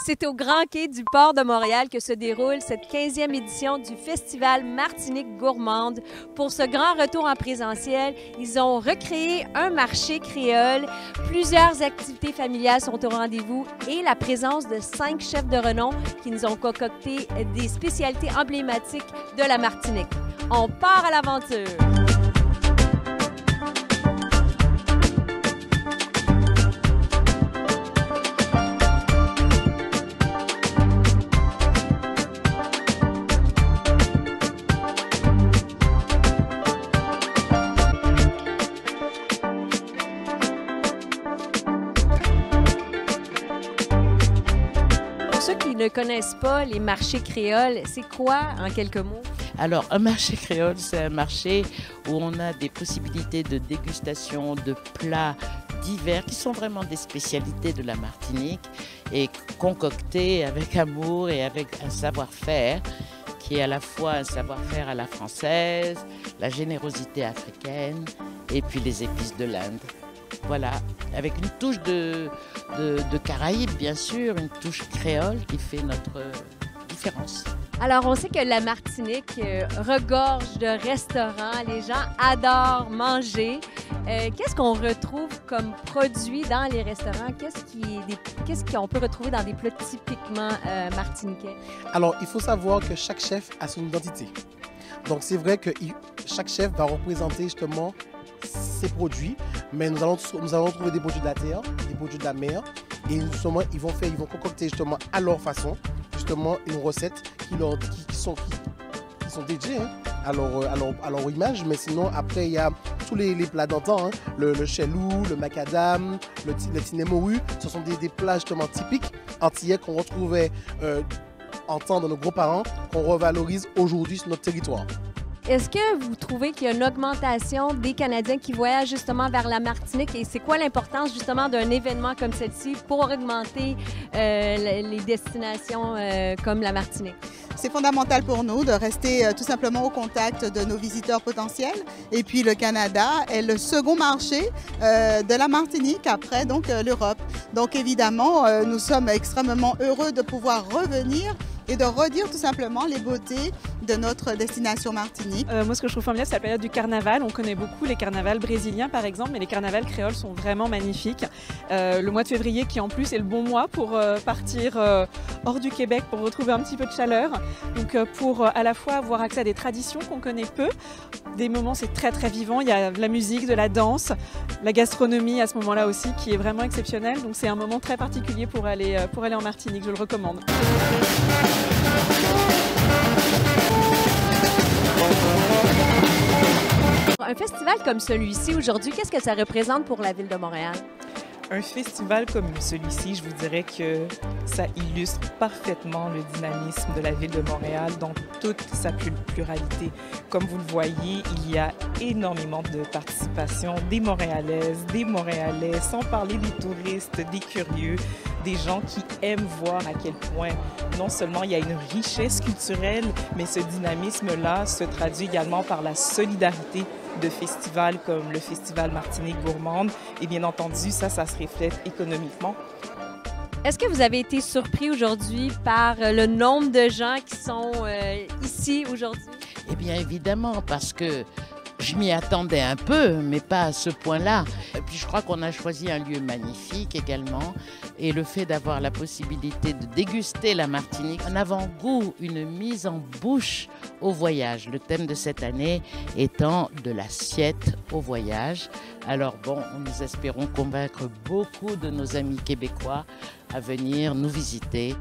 C'est au Grand Quai du Port de Montréal que se déroule cette 15e édition du Festival Martinique Gourmande. Pour ce grand retour en présentiel, ils ont recréé un marché créole. Plusieurs activités familiales sont au rendez-vous et la présence de cinq chefs de renom qui nous ont concocté des spécialités emblématiques de la Martinique. On part à l'aventure! Ceux qui ne connaissent pas les marchés créoles, c'est quoi en quelques mots? Alors, un marché créole, c'est un marché où on a des possibilités de dégustation de plats divers qui sont vraiment des spécialités de la Martinique et concoctés avec amour et avec un savoir-faire qui est à la fois un savoir-faire à la française, la générosité africaine et puis les épices de l'Inde. Voilà, avec une touche de, de, de Caraïbes, bien sûr, une touche créole qui fait notre différence. Alors, on sait que la Martinique euh, regorge de restaurants. Les gens adorent manger. Euh, qu'est-ce qu'on retrouve comme produit dans les restaurants? Qu'est-ce qui est des- qu'est-ce qu'on peut retrouver dans des plats typiquement euh, martiniquais? Alors, il faut savoir que chaque chef a son identité. Donc, c'est vrai que chaque chef va représenter justement ses produits, mais nous allons, nous allons trouver des produits de la terre, des produits de la mer, et justement, ils vont faire, ils vont concocter justement à leur façon, justement, une recette qui, leur, qui, sont, qui, sont dédiées hein, à, leur, à, leur, à leur image, mais sinon, après, il y a tous les, plats d'antan, hein, le, chelou, le macadam, le, le ce sont des, plats justement typiques antillais qu'on retrouvait euh, en temps de nos gros-parents, qu'on revalorise aujourd'hui sur notre territoire. Est-ce que vous trouvez qu'il y a une augmentation des Canadiens qui voyagent justement vers la Martinique? Et c'est quoi l'importance justement d'un événement comme celle-ci pour augmenter euh, les destinations euh, comme la Martinique? C'est fondamental pour nous de rester euh, tout simplement au contact de nos visiteurs potentiels. Et puis le Canada est le second marché de la Martinique après donc l'Europe. Donc évidemment, nous sommes extrêmement heureux de pouvoir revenir et de redire tout simplement les beautés de notre destination Martinique. Euh, moi, ce que je trouve formidable, c'est la période du carnaval. On connaît beaucoup les carnavals brésiliens, par exemple, mais les carnavals créoles sont vraiment magnifiques. Euh, le mois de février, qui en plus est le bon mois pour euh, partir hors du Québec pour retrouver un petit peu de chaleur. Donc, pour à la fois avoir accès à des traditions qu'on connaît peu, des moments c'est très très vivant. Il y a de la musique, de la danse, la gastronomie à ce moment-là aussi, qui est vraiment exceptionnelle. Donc, c'est un moment très particulier pour aller en Martinique. Je le recommande. Un festival comme celui-ci aujourd'hui, qu'est-ce que ça représente pour la ville de Montréal? Un festival comme celui-ci, je vous dirais que ça illustre parfaitement le dynamisme de la ville de Montréal dans toute sa plu- pluralité. Comme vous le voyez, il y a énormément de participation des Montréalaises, des Montréalais, sans parler des touristes, des curieux, des gens qui aiment voir à quel point non seulement il y a une richesse culturelle, mais ce dynamisme-là se traduit également par la solidarité de festivals comme le Festival Martinique Gourmande. Et bien entendu, ça, ça se reflète économiquement. Est-ce que vous avez été surpris aujourd'hui par euh, le nombre de gens qui sont euh, ici aujourd'hui? Eh bien évidemment, parce que je m'y attendais un peu, mais pas à ce point-là. Et puis je crois qu'on a choisi un lieu magnifique également. Et le fait d'avoir la possibilité de déguster la Martinique, un avant-goût, une mise en bouche au voyage. Le thème de cette année étant de l'assiette au voyage. Alors bon, nous espérons convaincre beaucoup de nos amis québécois à venir nous visiter.